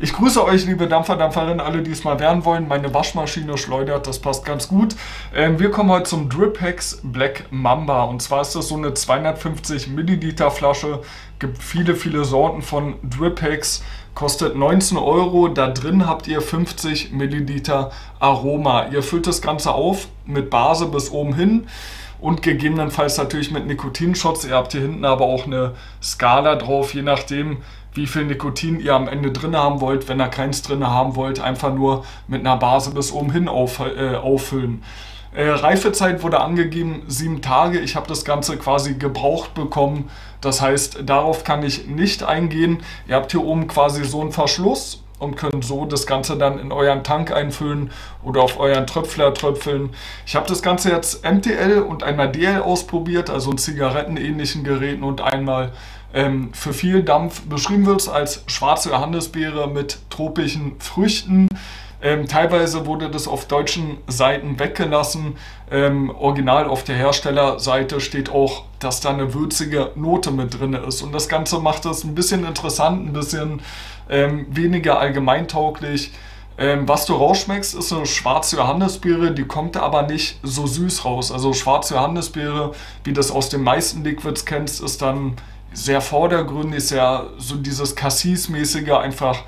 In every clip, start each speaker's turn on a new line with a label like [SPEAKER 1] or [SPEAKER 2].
[SPEAKER 1] Ich grüße euch, liebe Dampfer, Dampferinnen, alle, die es mal werden wollen. Meine Waschmaschine schleudert, das passt ganz gut. Ähm, wir kommen heute zum Drip Hex Black Mamba. Und zwar ist das so eine 250 Milliliter Flasche. Gibt viele, viele Sorten von Drip Hex. Kostet 19 Euro. Da drin habt ihr 50 Milliliter Aroma. Ihr füllt das Ganze auf mit Base bis oben hin und gegebenenfalls natürlich mit Nikotinshots. Ihr habt hier hinten aber auch eine Skala drauf, je nachdem, wie viel Nikotin ihr am Ende drin haben wollt. Wenn ihr keins drin haben wollt, einfach nur mit einer Base bis oben hin auf, äh, auffüllen. Äh, Reifezeit wurde angegeben, sieben Tage. Ich habe das Ganze quasi gebraucht bekommen. Das heißt, darauf kann ich nicht eingehen. Ihr habt hier oben quasi so einen Verschluss und könnt so das Ganze dann in euren Tank einfüllen oder auf euren Tröpfler tröpfeln. Ich habe das Ganze jetzt MTL und einmal DL ausprobiert, also in zigarettenähnlichen Geräten und einmal ähm, für viel Dampf. Beschrieben wird es als schwarze Johannisbeere mit tropischen Früchten. Ähm, teilweise wurde das auf deutschen Seiten weggelassen. Ähm, original auf der Herstellerseite steht auch, dass da eine würzige Note mit drin ist. Und das Ganze macht es ein bisschen interessant, ein bisschen ähm, weniger allgemeintauglich. Ähm, was du rausschmeckst, ist eine schwarze Johannisbeere, die kommt aber nicht so süß raus. Also schwarze Johannisbeere, wie das aus den meisten Liquids kennst, ist dann sehr vordergründig, sehr so dieses Cassis-mäßige, einfach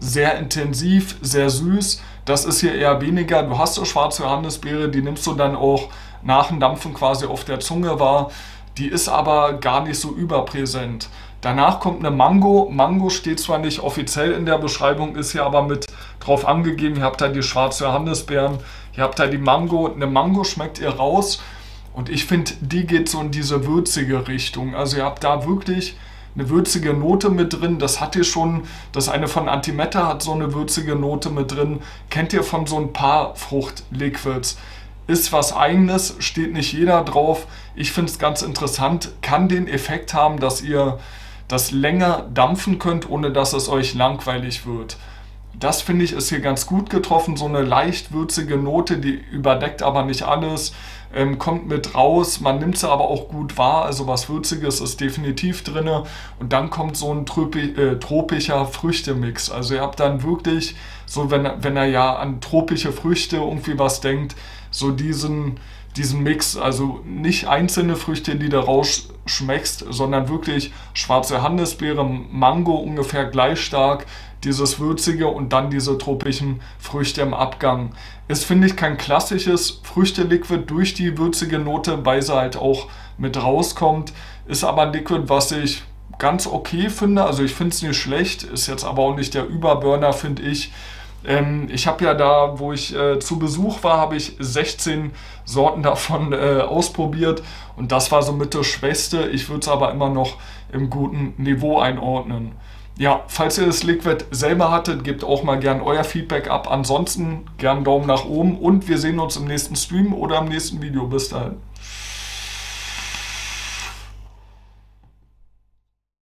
[SPEAKER 1] sehr intensiv, sehr süß. Das ist hier eher weniger. Du hast so schwarze Johannisbeere, die nimmst du dann auch nach dem Dampfen quasi auf der Zunge wahr. Die ist aber gar nicht so überpräsent. Danach kommt eine Mango. Mango steht zwar nicht offiziell in der Beschreibung, ist hier aber mit drauf angegeben. Ihr habt da die schwarze Johannisbeeren, ihr habt da die Mango. Eine Mango schmeckt ihr raus und ich finde, die geht so in diese würzige Richtung. Also ihr habt da wirklich eine würzige Note mit drin. Das hat ihr schon, das eine von Antimetta hat so eine würzige Note mit drin. Kennt ihr von so ein paar Fruchtliquids. Ist was eigenes, steht nicht jeder drauf. Ich finde es ganz interessant, kann den Effekt haben, dass ihr das länger dampfen könnt, ohne dass es euch langweilig wird. Das finde ich ist hier ganz gut getroffen, so eine leicht würzige Note, die überdeckt aber nicht alles ähm, kommt mit raus, man nimmt sie aber auch gut wahr, also was Würziges ist definitiv drin und dann kommt so ein tropi äh, tropischer Früchtemix, also ihr habt dann wirklich, so wenn, wenn er ja an tropische Früchte irgendwie was denkt, so diesen, diesen Mix, also nicht einzelne Früchte, die du rausschmeckst, sondern wirklich schwarze Johannisbeere, Mango ungefähr gleich stark, dieses Würzige und dann diese tropischen Früchte im Abgang. Ist, finde ich, kein klassisches Früchteliquid durch die würzige Note, weil sie halt auch mit rauskommt. Ist aber ein Liquid, was ich ganz okay finde. Also ich finde es nicht schlecht, ist jetzt aber auch nicht der Überburner, finde ich. Ähm, ich habe ja da, wo ich äh, zu Besuch war, habe ich 16 Sorten davon äh, ausprobiert und das war so mit das Schwächste. Ich würde es aber immer noch im guten Niveau einordnen. Ja, falls ihr das Liquid selber hattet, gebt auch mal gern euer Feedback ab. Ansonsten gern Daumen nach oben und wir sehen uns im nächsten Stream oder im nächsten Video. Bis dahin.